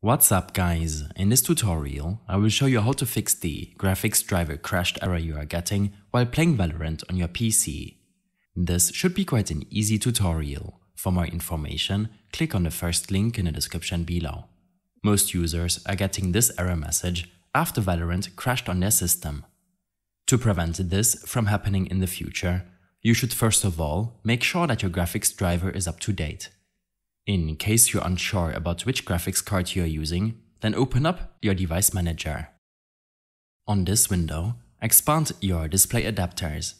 What's up guys, in this tutorial I will show you how to fix the graphics driver crashed error you are getting while playing Valorant on your PC. This should be quite an easy tutorial. For more information, click on the first link in the description below. Most users are getting this error message after Valorant crashed on their system. To prevent this from happening in the future, you should first of all make sure that your graphics driver is up to date. In case you're unsure about which graphics card you're using, then open up your device manager. On this window, expand your display adapters.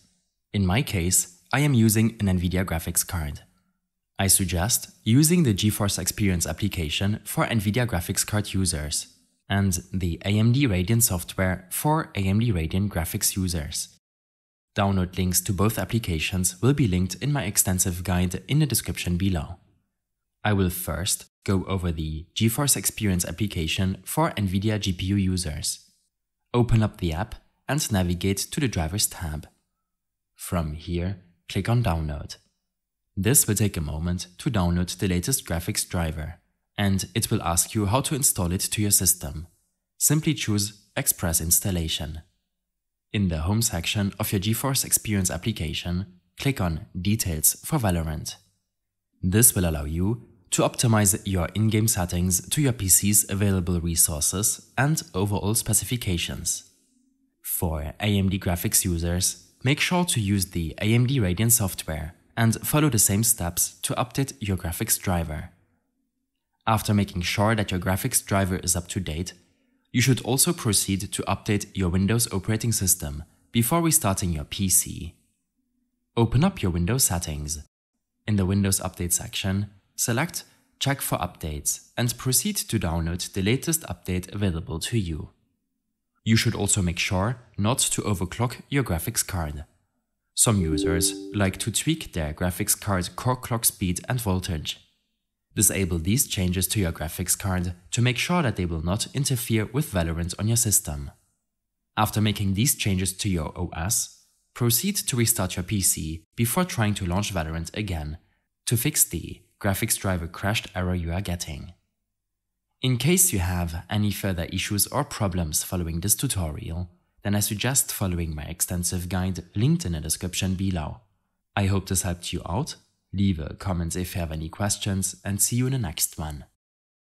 In my case, I am using an NVIDIA graphics card. I suggest using the GeForce Experience application for NVIDIA graphics card users and the AMD Radeon software for AMD Radeon graphics users. Download links to both applications will be linked in my extensive guide in the description below. I will first go over the GeForce Experience application for NVIDIA GPU users. Open up the app and navigate to the Drivers tab. From here, click on Download. This will take a moment to download the latest graphics driver, and it will ask you how to install it to your system. Simply choose Express Installation. In the Home section of your GeForce Experience application, click on Details for Valorant. This will allow you to optimize your in-game settings to your PC's available resources and overall specifications. For AMD graphics users, make sure to use the AMD Radeon software and follow the same steps to update your graphics driver. After making sure that your graphics driver is up to date, you should also proceed to update your Windows operating system before restarting your PC. Open up your Windows settings. In the Windows Update section, select Check for updates and proceed to download the latest update available to you. You should also make sure not to overclock your graphics card. Some users like to tweak their graphics card core clock speed and voltage. Disable these changes to your graphics card to make sure that they will not interfere with Valorant on your system. After making these changes to your OS, proceed to restart your PC before trying to launch Valorant again to fix the graphics driver crashed error you are getting. In case you have any further issues or problems following this tutorial, then I suggest following my extensive guide linked in the description below. I hope this helped you out, leave a comment if you have any questions and see you in the next one.